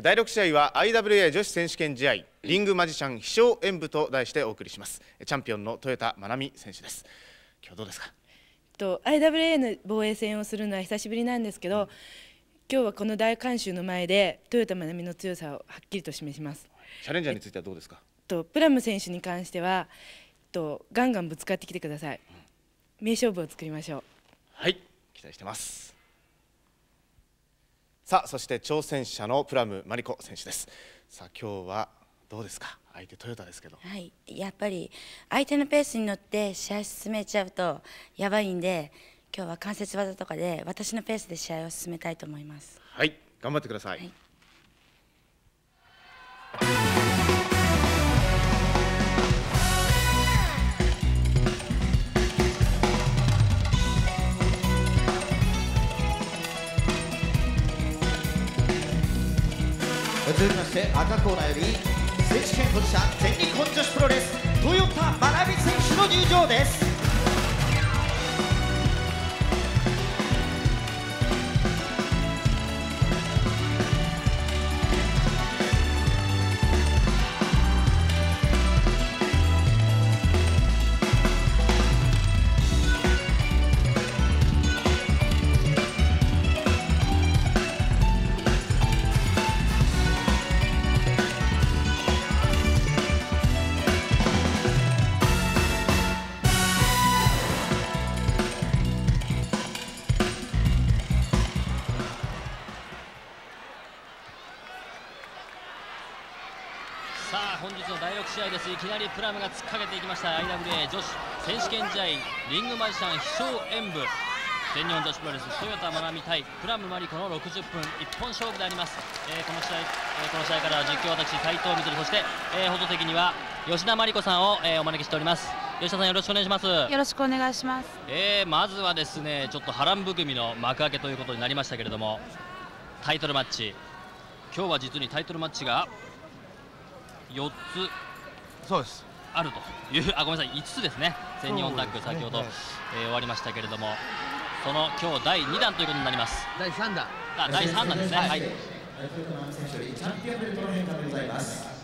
第6試合は IWA 女子選手権試合リングマジシャン飛翔演舞と題してお送りします。チャンピオンの豊田真奈美選手です。今日どうですか？と IWA の防衛戦をするのは久しぶりなんですけど今日はこの大観衆の前で豊田真奈美の強さをはっきりと示します。チャレンジャーについてはどうですか？とプラム選手に関してはとガンガンぶつかってきてください。名勝負を作りましょう。はい。期待してますさあそして挑戦者のプラムマリコ選手です。さあ今日はどうですか？相手トヨタですけど。はい。やっぱり相手のペースに乗って試合進めちゃうとやばいんで今日は関節技とかで私のペースで試合を進めたいと思います。はい。頑張ってください、はい続きまして赤コーナーより選手権保持者全日本女子プロレス豊田真奈美選手の入場です。試合です。いきなりプラムが突っかけていきました。IWA 女子選手権試合リングマジシャン飛翔演舞全日本女子プロレス豊田真奈美対プラムマリコの60分一本勝負であります、えー、この試合、えー、この試合から実況私斉藤みどり。そして、えー、放送席には吉田真理子さんを、えー、お招きしております。吉田さんよろしくお願いします。よろしくお願いします、えー、まずはですねちょっと波乱含みの幕開けということになりましたけれどもタイトルマッチ。今日は実にタイトルマッチが4つ。そうです。あるというあごめんなさい。5つですね。全日本タッグ先ほど、ね、えー、終わりましたけれどもその今日第2弾ということになります。第3弾。あ第3弾ですね。はい、はい、チャンピオンベルトの変化でございます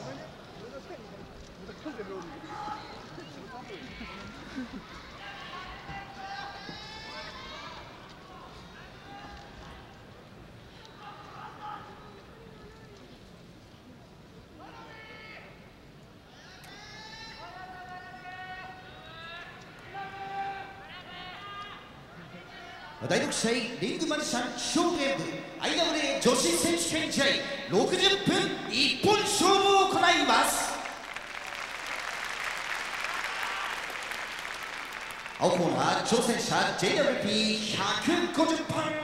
第6試合リングマジシャン勝負演舞 IWA 女子選手権試合60分一本勝負を行います。青コーナー挑戦者 JWP150 パン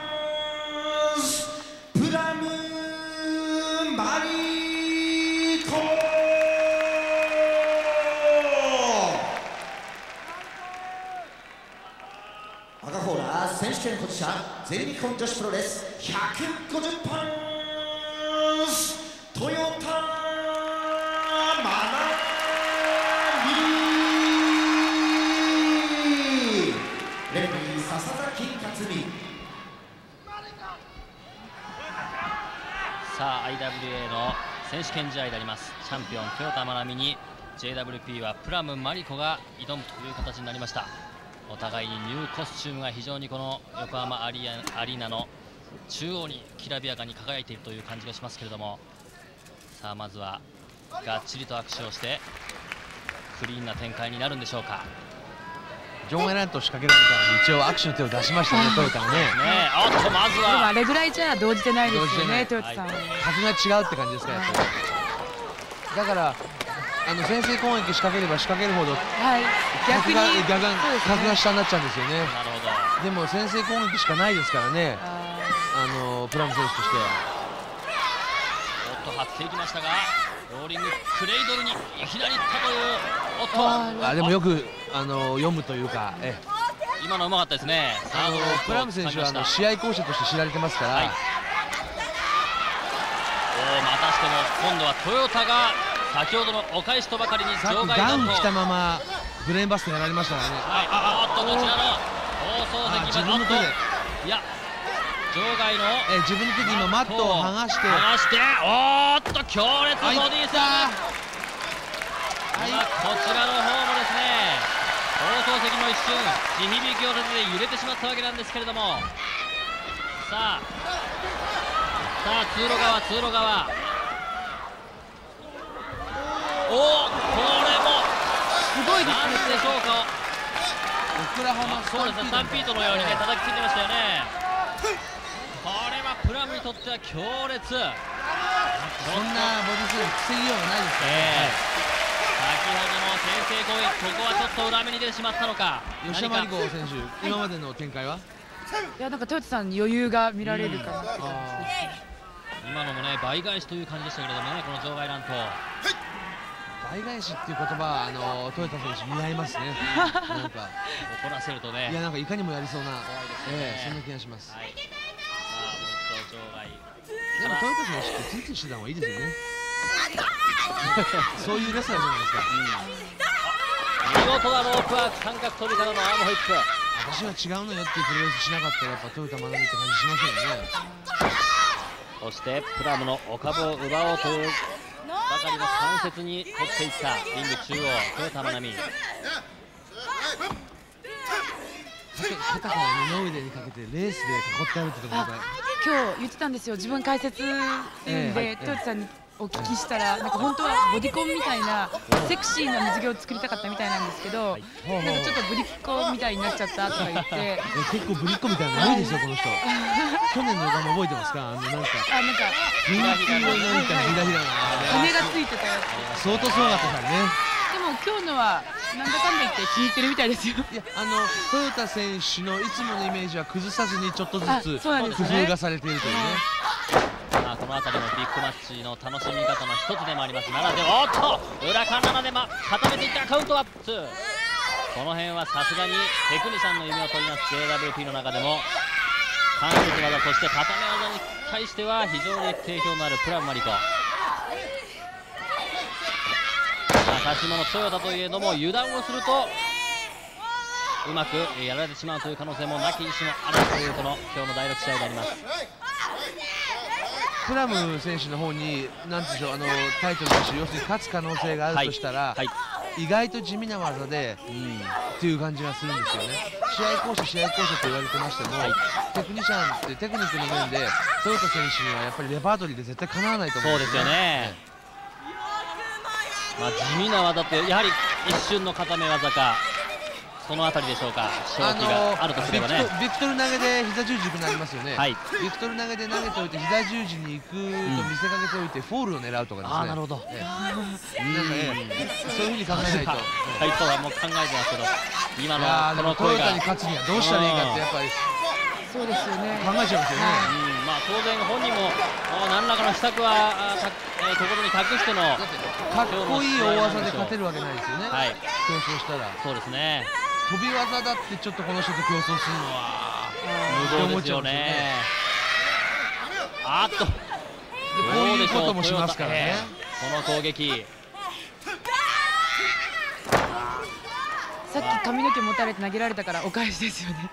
者全日本女子プロレス150パンス。トヨタ。マナミレフリー笹崎克美。さあ IWA の選手権試合であります。チャンピオントヨタマナミに JWP はプラムマリコが挑むという形になりました。お互いにニューコスチュームが非常にこの横浜アリアリーナの中央にきらびやかに輝いているという感じがしますけれどもさあまずはがっちりと握手をしてクリーンな展開になるんでしょうかジョン・エランと仕掛けられたので一応握手の手を出しましたね、トヨタがね。ねおっとまずはあれぐらいじゃ動じてないですよね、トヨタさん。数が違うって感じですか、やっぱり。だからあの先制攻撃仕掛ければ仕掛けるほど、はい、逆に逆が格が下になっちゃうんですよね。なるほど。でも先制攻撃しかないですからね、あのプラム選手として。おっと張っていきましたが、ローリングクレイドルにいきなりいったという、おっと。あでもよくあの読むというか、え今のうまかったですね。あのプラム選手はあの試合巧者として知られてますから。はい、おまたしても今度はトヨタが先ほどのお返しとばかりに場外ダウン来たままブレーンバストやられましたからね。はいあっとこちらの放送席までいや場外のえ自分の時今マットを剥がして。剥がしておーっと強烈ボディーサーブはい。今こちらの方もですね放送席も一瞬地響きを立てて揺れてしまったわけなんですけれども。さあさあ通路側通路側おおこれもすごいですなんでしょうかオクラホマそうですねスタンピートのようにね叩きついてましたよね。これはプラムにとっては強烈そんなボディスラム防ぎようがないですからええ先ほどの先制攻撃ここはちょっと裏目に出てしまったのか。吉田麻里何か子選手今までの展開は？いやなんかトヨタさんに余裕が見られるか。なって今のもね倍返しという感じでしたけれどもねこの場外乱闘倍返しっていう言葉はあのトヨタ選手似合いますね。なんか。怒らせるとね。いやなんかいかにもやりそうな怖いですよね。ええそんな気がします。はい。さあでもトヨタ選手ってツイツイしてた方がいいですよね。そういうレスラーじゃないですか。見事なロープワーク三角飛びからのアームホイップ。私は違うのよっていうプロレスしなかったらやっぱトヨタ学びって感じしませんよね。そしてプラムのお株を奪おうというばかりの関節に取っていったリング中央トヨタマナミ肩肩から二の腕にかけてレースで囲ってあるってところが。今日言ってたんですよ。自分解説で、ええ。トヨタさんにお聞きしたらなんか本当はボディコンみたいなセクシーな水着を作りたかったみたいなんですけど、はい。なんかちょっとブリコンみたいになっちゃったとか言って。え結構ぶりっ子みたいなの多いですよこの人。去年の横浜覚えてますか？あのなんかあなんかピンク色のなんかひらひら羽がついてたやつ相当すごかったからね。でも今日のはなんだかんだ言って気に入ってるみたいですよ。いやあのトヨタ選手のいつものイメージは崩さずにちょっとずあつ工ね。夫がされているというねまあ、この辺りもビッグマッチの楽しみ方の一つでもあります。ならでおっと裏カンナナで、ま、固めていったカウントアップ。この辺はさすがにテクニシャンの夢を取ります。JWP の中でも。関節技そして固め技に対しては非常に定評のあるプラムマリコ。まあ立ち物トヨタといえども油断をするとうまくやられてしまうという可能性もなきにしもあるというこの今日の第6試合であります。プラム選手の方になんでしょうあのタイトルとして要するに勝つ可能性があるとしたら、はい。意外と地味な技で、っていう感じがするんですよね。試合巧者試合巧者と言われてましても、はい。テクニシャンってテクニックの面でトヨタ選手にはやっぱりレパートリーで絶対かなわないと思そううんですよね、まあ、地味な技ってやはり一瞬の固め技かそのあたりでしょうか勝機があるとすればね、ビクトル投げで膝十字になりますよね、はい。ビクトル投げで投げておいて膝十字に行くと見せかけておいてフォールを狙うとかですね。あーなるほど。ん。かねそういうふうに考えないと、はいとはもう考えてますけど今のこの声が。もトヨタに勝つにはどうしたらいいかってやっぱり。そうですよね。考えちゃいますよね、うん。まあ、当然本人もあ何らかの秘策はあたえー心に託してのかっこいい大技で勝てるわけないですよね、はい。競争したら。そうですね飛び技だってちょっとこの人と競争するのは無謀ですよね。あっと。でこういうこともしますからね。この攻撃。さっき髪の毛持たれて投げられたからお返しですよね。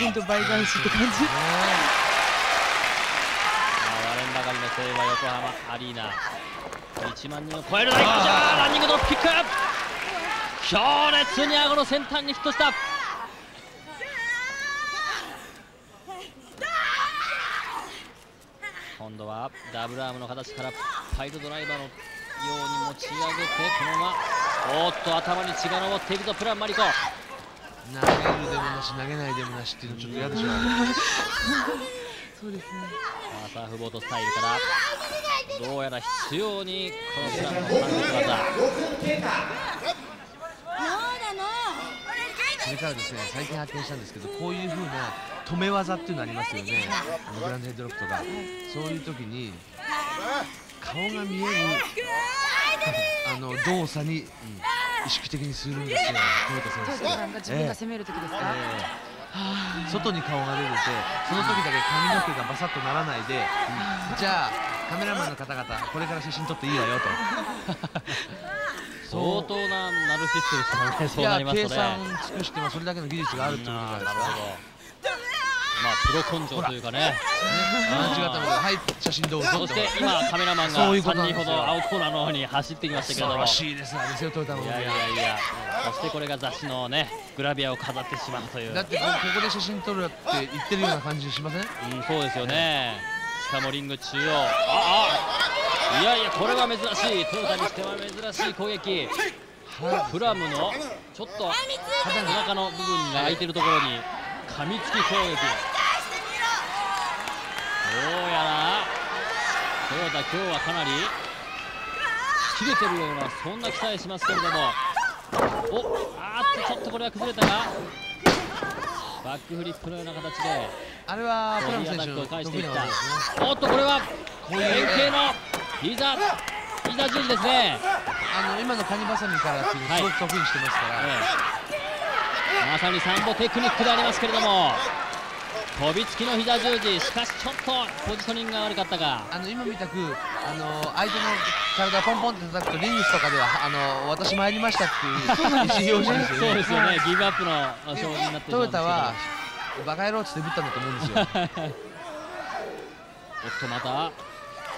本当倍返しって感じ。まあ割れんばかりの聖和横浜アリーナ。1万人を超える大感謝ランニングドロップキック強烈に顎の先端にヒットした。今度はダブルアームの形からパイルドライバーのように持ち上げてこのままおーっと頭に血が上っていくぞプランマリコ。投げるでもなし投げないでもなしっていうのちょっと嫌でしょ。そうですねさあサーフボードスタイルから。どうやら必要にこのプランの反撃技それからですね最近発見したんですけどこういう風な止め技っていうのありますよね。あのグランドヘッドロックとか。そういう時に顔が見えるあの動作に、意識的にするんですよ。トヨタトヨ選手タさんが自分が攻める時ですか、ええ。外に顔が出ててその時だけ髪の毛がバサッとならないで、じゃあカメラマンの方々これから写真撮っていいわよと相当なナルシストですからね。そうなりますね。算尽くしてもそれだけの技術があるってことじゃないですかまあプロ根性というかね。もはい写真どうぞそして今カメラマンがそういうこと3人ほど青コーナーの方に。走ってきましたけれども素晴らしいです。あれですよトヨタのいやいやいやそしてこれが雑誌のねグラビアを飾ってしまうという。だってこここで写真撮るって言ってるような感じしません？うん、そうですよね。しかもリング中央。ああ。いやいや、これは珍しい。トヨタにしては珍しい攻撃。プラムのちょっと肌の中の部分が空いてるところに噛みつき攻撃。どうやらトヨタ今日はかなり切れてるようなそんな期待しますけれども。お、あーっとちょっとこれは崩れたが。バックフリップのような形であれはプラム選手の返していった得意な技ですねおっとこれはこういう円形の膝膝十字ですね、あの今のカニバサミからっていうすごく得意にしてますから、ええ。まさにサンボテクニックでありますけれども飛びつきの膝十字しかしちょっとポジショニングが悪かったがあの今みたくあの相手の体をポンポンって叩くとリングスとかではあの私参りましたっていう意思表示ですよね。そうですよね。ギブアップの勝利になってトヨタはバカ野郎って打ったんだと思うんですよ。おっとまた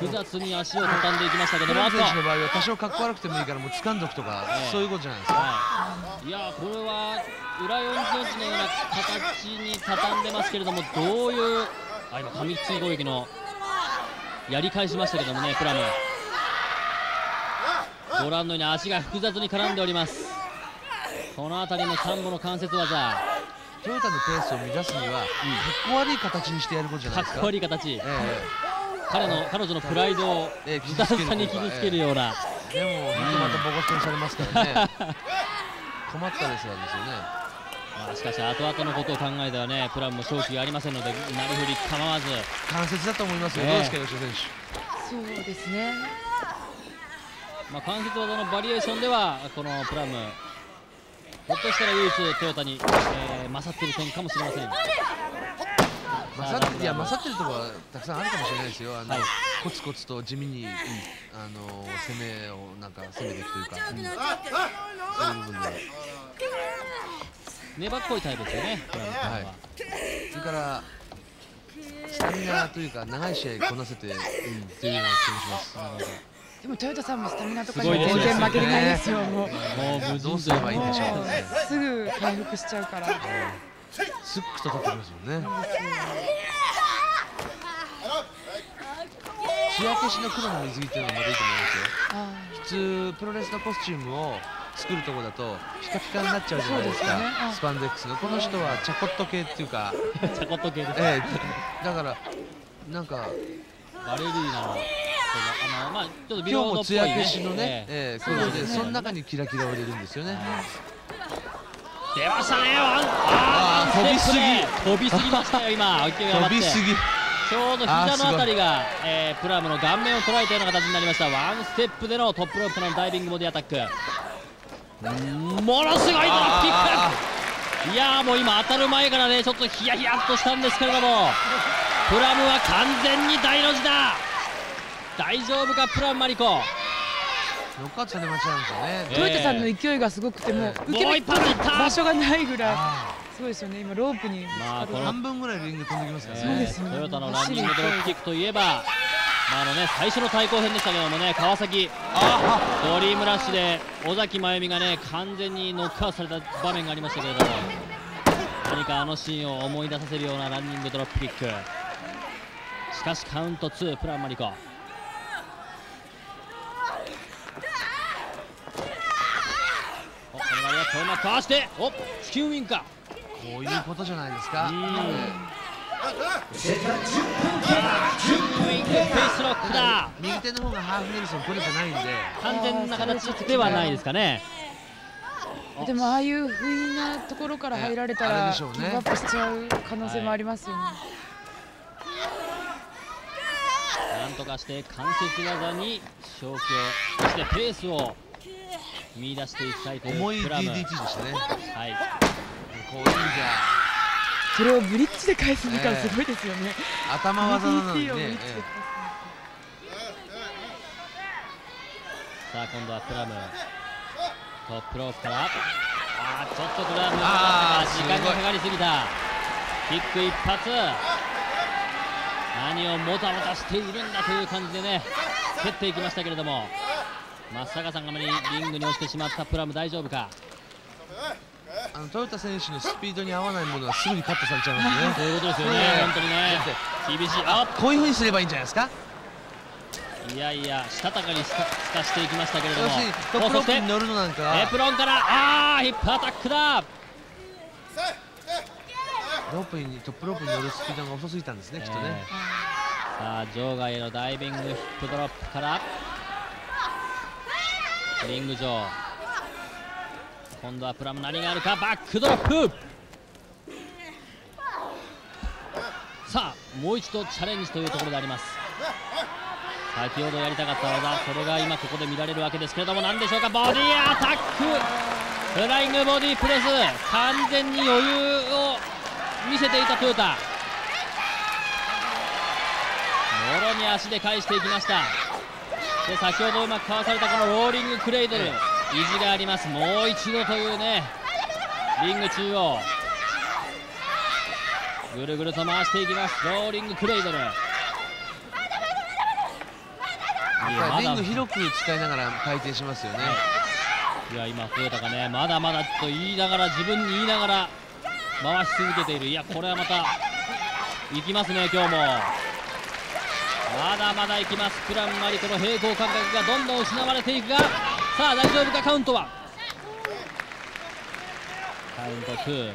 複雑に足を畳んでいきましたけども選手の場合は多少かっこ悪くてもいいからもう掴んどくとか、ええそういうことじゃないですか、はい、いやこれは裏4字のような形に畳んでますけれどもどういうあ今紙つき攻撃のやり返しましたけどもねプラム。ご覧のように足が複雑に絡んでおります。この辺りのサンボの関節技。トヨタのペースを乱すには、かっこ悪い形にしてやることじゃないですか。かっこ悪い形。え彼の彼女のプライドをええズタズタに傷つけるような、えでも本当またボコスコにされますからね。困ったですよね。まあ、しかし後々のことを考えてはねプラムも勝機がありませんのでなりふり構わず。関節だと思いますよ、ええ。どうですか吉田選そうですね。まあ、関節技のバリエーションではこのプラムひょっとしたら唯一トヨタに、えー勝っている点かもしれません。手勝っていや勝ってるところはたくさんあるかもしれないですよ。あの、はいコツコツと地味に、あの攻めをなんか攻めていくというか、うんそういう部分で粘っこいタイプですよねは、はい。それからスタミナというか長い試合こなせて、うん、っていうような気もします。でもトヨタさんもスタミナとかには全然負けれないですよもう。もう無どうすればいいんでしょう。もうね。すぐ回復しちゃうからスックと立ってきますもんね。日焼けしの黒の水着っていうのがまたいいと思いますよ。あ普通プロレスのコスチュームを作るところだとピカピカになっちゃうじゃないですか。スパンデックスの。この人はチャコット系っていうか、チャコット系です、ええ。だからなんかバレリーナのあのまあちょっとビロード今日もっぽいね。艶消しのね、ええ。え黒でねその中にキラキラを入れるんですよね。え出ましたね。ワンああーーワンステップで飛飛びすぎましたよ今。勢いが上がって。飛びすぎ。ちょうど膝のあたりが、えープラムの顔面を捉えたような形になりました。ワンステップでのトップロープのダイビングボディアタック。うんものすごいドロップキックいやーもう今当たる前からねちょっとヒヤヒヤっとしたんですけれども。プラムは完全に大の字だ。大丈夫かプラムマリコノックアウトされまちゃうんですよね。え。トヨタさんの勢いがすごくてもう受け身一発いった。場所がないぐらいあすごいですよね。今ロープに。まあこの半分ぐらいリング飛んできますからね。そうですよね。トヨタのランニングドロップキックといえば、まああのね、最初の対抗戦でしたけどもね川崎。ドリームラッシュで尾崎真由美がね完全にノックアウトされた場面がありましたけれども何かあのシーンを思い出させるようなランニングドロップキック。しかしカウント2プランマリコおこの割は遠まかわしておチキンウィンかこういうことじゃないですか。うん。チキンウィンクフェイスロックだ。右手の方がハーフネルソン取れてないんで、完全な形ではないですかね。でもああいう不意なところから入られたらギブアップしちゃう可能性もありますよね、なんとかして関節技に勝機をそしてペースを見出していきたいという重いプラム DDT でしたね。はい。こういう意味じそれをブリッジで返すんだからすごいですよね、ゃ頭技なのにね。さあ今度はプラム。トップロープから。あーちょっとこれは難あーしかったか時間がかかりすぎた。キック一発。何をもたもたしているんだという感じでね蹴っていきましたけれども松坂さんがリングに落ちてしまったプラム大丈夫か？あの豊田選手のスピードに合わないものはすぐにカットされちゃいますねそういうことですよね、本当にね。厳しい。あこういうふうにすればいいんじゃないですか？いやいやしたたかにすかしていきましたけれども。トップロープに乗るのなんかエプロンからああヒップアタックだ。ロープにトップロープに乗るスピードが遅すぎたんですね、えー、きっとね。さあ場外へのダイビングヒップドロップからリング上。今度はプラム何があるか？バックドロップ。さあもう一度チャレンジというところであります。先ほどやりたかった技それが今ここで見られるわけですけれども何でしょうか？ボディアタック。フライングボディプレス。完全に余裕を見せていたトヨタ。もろに足で返していきました。で先ほどうまくかわされたこのローリングクレイドル、意地があります。もう一度というねリング中央。ぐるぐると回していきます。ローリングクレイドル。リング広く使いながら回転しますよね、いや今トヨタがね。まだまだと言いながら自分に言いながら回し続けている。いやこれはまた行きますね今日もまだまだ行きます。プランマリコの平行感覚がどんどん失われていくがさあ大丈夫か？カウントは？カウント2オ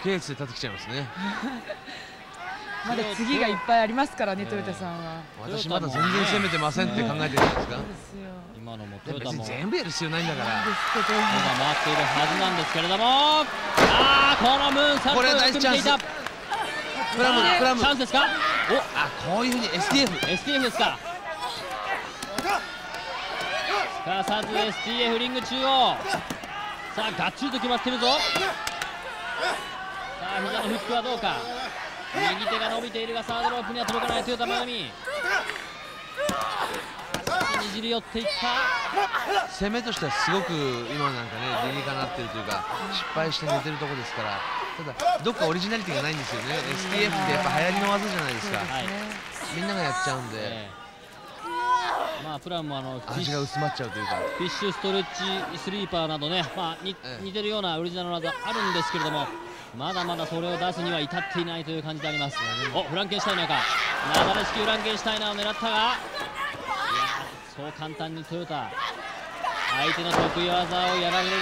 ッケーで叩きちゃいますね。まだ次がいっぱいありますからね、トヨタさんは。私まだ全然攻めてませんって考えてるんですか。今のもトヨタも。全部やる必要ないんだから。まだ回っているはずなんですけれども、ああこのムーンサルトこれ大チャンス。プラムプラムチャンスですか？おあこういうふうに STF STF ですか？すかさず STF リング中央。さあがっちりと決まってるぞ。さあ膝のフックはどうか？右手が伸びているがサードロープには届かない豊田真由美にじり寄っていった。攻めとしてはすごく今なんかね理にかなってるというか失敗して寝てるところですからただどっかオリジナリティがないんですよね。STF ってやっぱ流行りの技じゃないですか、はい、みんながやっちゃうんで、えー、まあ、プランもあの味が薄まっちゃうというか。フィッシュストレッチスリーパーなどね、まあ、に、えー、似てるようなオリジナル技あるんですけれどもまだまだそれを出すには至っていないという感じであります。おフランケンシュタイナーか。流れ式フランケンシュタイナーを狙ったがそう簡単にトヨタ。相手の得意技をやられる。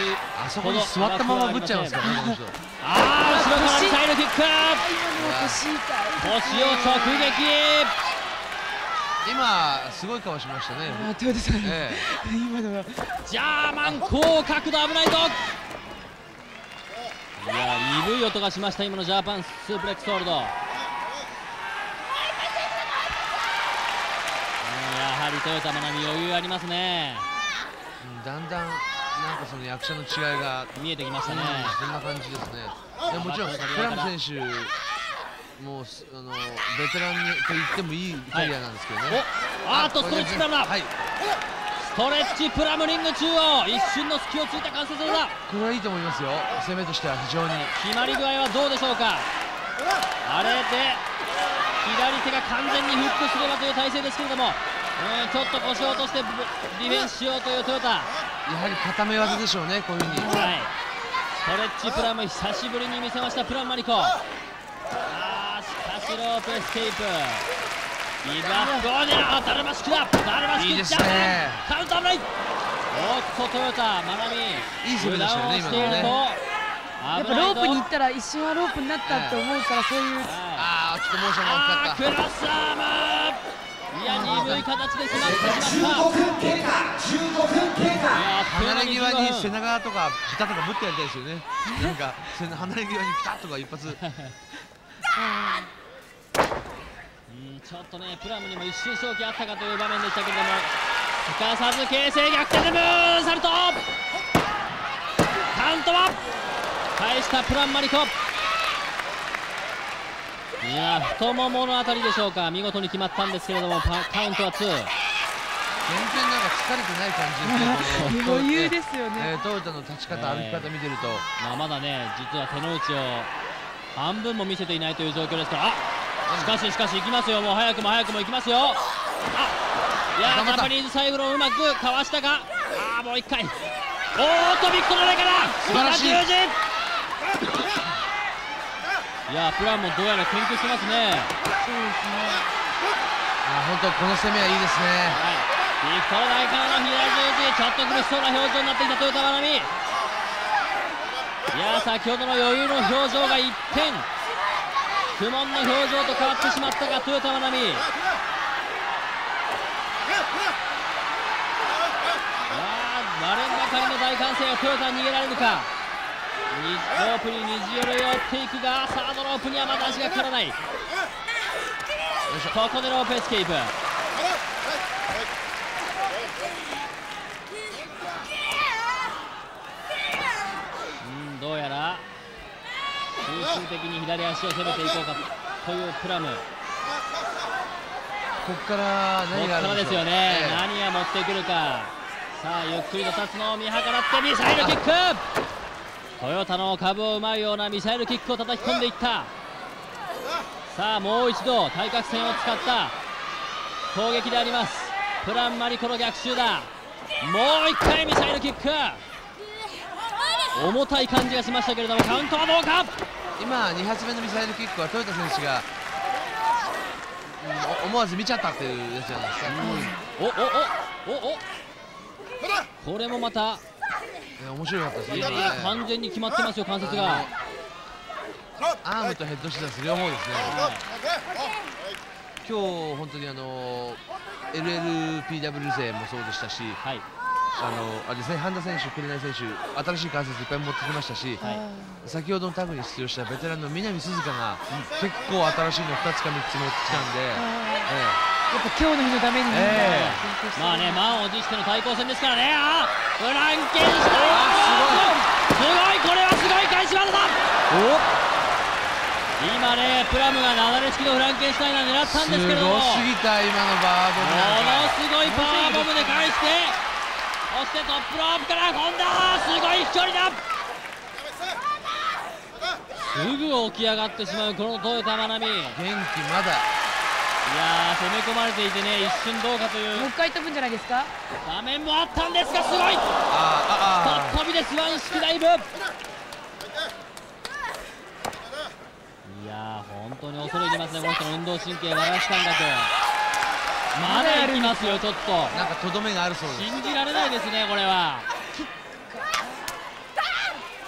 あそこに座ったままぶっちゃいますか。らねああ後ろからミサイルキック。腰を直撃。今すごい顔しましたね。あトヨタさん、ええ、今のは。ジャーマン高角度危ないぞ。いや鈍い音がしました今のジャパンスープレックスホールドやはりトヨタ真奈美余裕ありますね、うん、だんだんなんかその役者の違いが見えてきましたね、うん、そんな感じですね。でもちろんクラム選手もうあのベテランと言ってもいいイタリアなんですけどね、はい、あっとストレッチだ、はい。ストレッチプラムリング中央一瞬の隙をついた関節技。これはいいと思いますよ。攻めとしては非常に。決まり具合はどうでしょうか。あれで左手が完全にフックすればという体勢ですけれども、えー、ちょっと腰を落としてディフェンスしようというトヨタ。やはり固め技でしょうねこういうふうに。はい。ストレッチプラム久しぶりに見せましたプラムマリコ。あーしかしロープエスケープ。ギブアッーデンダルマ式だダルマ式いいですねカウンターライおっとトヨタマナミいい攻めでしたよね今のね。やっぱロープに行ったら一瞬はロープになったって思うからそういう、ああちょっとモーションが大きかった。クロスアームいや鈍い形で迫ってきました15分経過15分経過離れ際に背中とかピタとかぶってやりたいですよね。なんか離れ際にピタッとか一発。ちょっとねプラムにも一瞬勝機あったかという場面でしたけれども。すかさず形勢逆転でムーンサルト。カウントは。返したプランマリコいや太もものあたりでしょうか。見事に決まったんですけれどもカウントは2然なんか疲れてない感じですね 余裕ですよね、えー、トヨタの立ち方、歩き方見てると、まあ、まだね実は手の内を半分も見せていないという状況ですから。あしかししかし行きますよ。もう早くも早くも行きますよ。あいやジャパニーズ最後のうまくかわしたか。あもう一回。おーっとビクトルレから。素晴らしいいやプランもどうやら研究してますね。そうですねあ本当この攻めはいいですね、はい。ビクトル大からの左十字ちょっと苦しそうな表情になってきた豊田真奈美いや先ほどの余裕の表情が一変。苦悶の表情と変わってしまったが豊田真奈美割れんばかりの大歓声がトヨタに逃げられるかロープににじり寄っていくがサードロープにはまだ足がかからない。ここでロープエスケープ。うんどうやら集中的に左足を攻めていこうかというプラム。ここから何があるんでしょう？ですよね、ええ。何が持ってくるか。さあゆっくりと立つのを見計らってミサイルキックトヨタの株を奪うようなミサイルキックを叩き込んでいった。さあもう一度対角線を使った。攻撃であります。プランマリコの逆襲だ。もう一回ミサイルキック。重たい感じがしましたけれどもカウントはどうか。今2発目のミサイルキックはトヨタ選手が、うんお思わず見ちゃったっていうやつじゃないですか、おおおおお。これもまたね面白かったです。ね完全に決まってますよ関節が。アームとヘッドシザース両方ですね、今日本当にあの LLPW 勢もそうでしたし、はい。あのあれですね半田選手、紅選手、新しい関節いっぱい持ってきましたし、はい。先ほどのタグに出場したベテランの南鈴鹿が結構新しいの2つか3つ持ってきたんで、えやっぱ今日の日のためにみんなえ勉強してまあね満を持しての対抗戦ですからね。あフランケンシュタインすごい。これはすごい返し技だ今ねプラムが流れ式のフランケンシュタイナー狙ったんですけれども。すごすぎた、今のバーボムものか。すごいパワーボムで返してそしてトップロープから飛んだすごい飛距離だ。すぐ起き上がってしまうこのトヨタ真奈美。元気まだ。ー攻め込まれていてね一瞬どうかというもう一回飛ぶんじゃないですか？場面もあったんですがすごい!あーあ飛びでスワン式ダイブいやー本当に恐れ入りますねこの人の運動神経和らし感覚まだ行きますよちょっとあなんかとどめがあるそうです信じられないですねこれは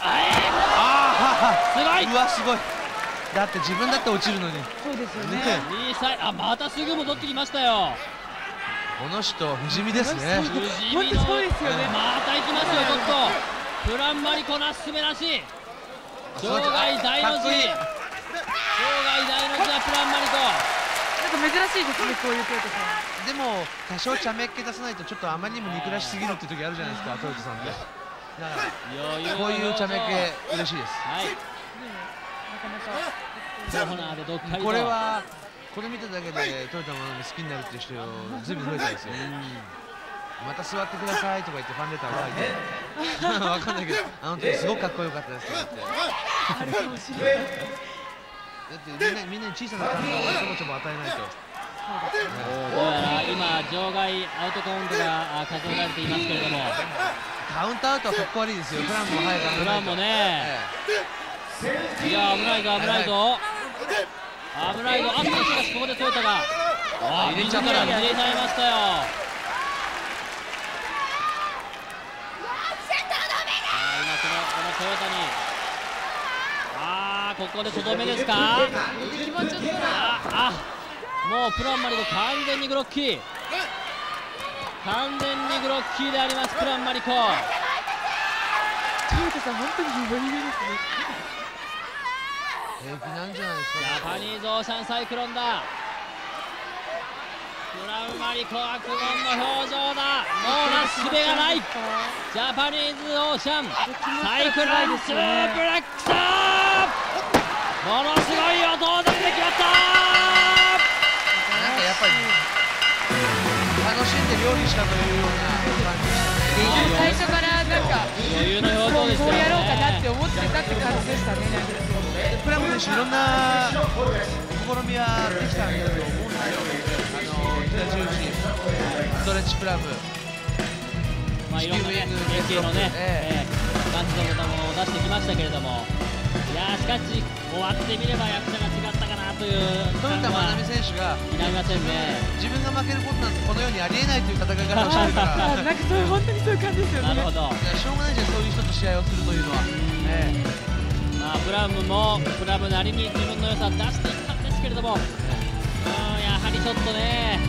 あすごいーうわすごいだって自分だって落ちるのに。ねそうですよね。ミサイあまたすぐ戻ってきましたよ。この人不死身ですね。不死身。本当そうですよね。また行きますよちょっと。プランマリコなすすめなし場外大の字。場かっこいい。外大の字はプランマリコ。なんか珍しいですねこういうトヨタさん。でも多少茶目っ気出さないとちょっとあまりにも憎らしすぎるっていう時あるじゃないですかトヨタさんってだからこういう茶目っ気嬉しいです。はいこれはこれ見ただけでトヨタの好きになるっていう人ずいぶん増えたんですよ。また座ってくださいとか言ってファンレターを書いて。わかんないけどあの時すごくかっこよかったですとか言って。だってみんなみんなに小さな感動をちょこちょこ与えないと。どうやら今場外アウトカウントがあ数えられていますけれども。カウントアウトはかっこ悪いですよ。プランも早く上プランもね。えいや危ないぞ危ないぞ。危ないぞ。あっしかしここでトヨタが。あ入れちゃったら入れちゃいましたよ。今このこのトヨタに。あーここでとどめですか？ああもうプランマリコ完全にグロッキー。完全にグロッキーでありますプランマリコ。トヨタさん本当に余裕ですね。平気なんじゃないですジャパニーズオーシャンサイクロンだ。プランマリコは苦悶の表情だ。もうなすすべがない。ジャパニーズオーシャンサイクロンツーブラックスものすごい音を出てきました。なんかやっぱり楽しんでる料理したというような感じでしたね。最初からか余裕の表情でしたこうやろうかな。って思ってたって感じでしたねプラム選手いろんな。試みはできたんだと思うんですよあの北十字ストレッチプラム。まあいろんなね連携のね、えー、感じのボタンを出してきましたけれども。いやしかし終わってみれば役者が違ったという豊田真奈美選手がいらませんね。自分が負けることなんてこの世にありえないという戦い方をしてるから。なんかそういう本当にそういう感じですよね。なるほど。いやしょうがないじゃんそういう人と試合をするというのは、ええ。まあプラムもプラムなりに自分の良さを出していったんですけれども。うんやはりちょっとね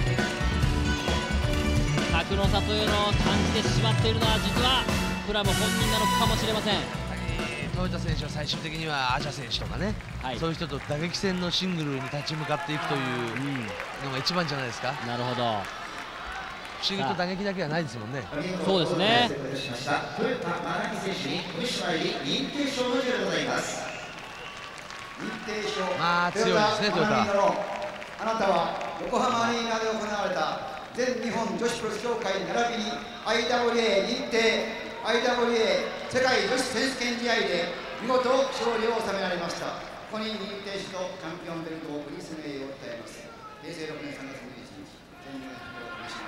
格の差というのを感じてしまっているのは実はプラム本人なのかもしれません豊田選手は最終的にはアジャ選手とかね、はい、そういう人と打撃戦のシングルに立ち向かっていくというのが一番じゃないですか。なるほど不思議と打撃だけはないですもんね。そうですね。まあ強いですね、トヨタ。あなたは横浜アリーナで行われた全日本女子プロレス協会並びに IWA 認定 IWA 世界女子選手権試合で見事勝利を収められました。ここに認定士とチャンピオンベルトを振りす名誉を訴えます平成6年3月21日全日本プロレス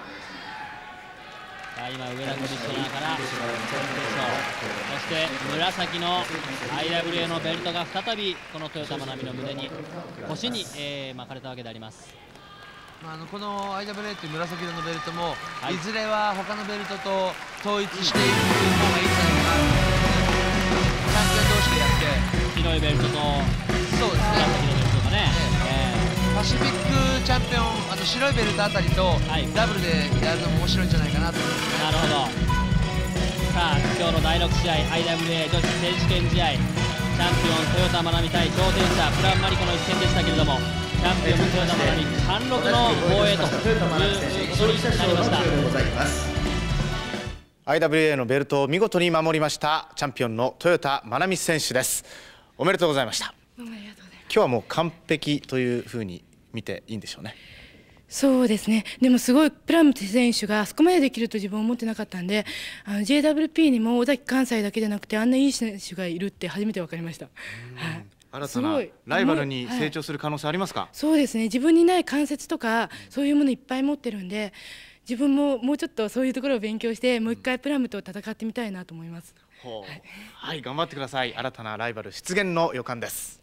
さあ今上田コミッショナーから準そして紫の IWA のベルトが再びこの豊田真奈美の胸に腰に、えー、巻かれたわけでありますまあ、あのこの IWA という紫色のベルトも、はい、いずれは他のベルトと統一していく方がいいんじゃないかなチャンピオン同士でやって。白いベルトとそうですね。紫のベルトがね、えー、パシフィックチャンピオンあと白いベルトあたりと、はい、ダブルでやるのも面白いんじゃないかなと思います。ねなるほどさあ今日の第6試合 IWA 女子選手権試合チャンピオン豊田真奈美対挑戦者プランマリコの一戦でしたけれどもチャンピオン豊田真奈美貫禄の防衛ということになりました IWA のベルトを見事に守りましたチャンピオンの豊田真奈美選手です。おめでとうございました。今日はもう完璧というふうに見ていいんでしょうね。そうですね。でもすごいプラム選手があそこまでできると自分は思ってなかったんであの JWP にも尾崎関西だけじゃなくてあんないい選手がいるって初めて分かりました。はい新たなライバルに成長する可能性ありますか、はい、そうですね。自分にない関節とかそういうものいっぱい持ってるんで自分ももうちょっとそういうところを勉強してもう一回プラムと戦ってみたいなと思います、はい、はい、頑張ってください。新たなライバル出現の予感です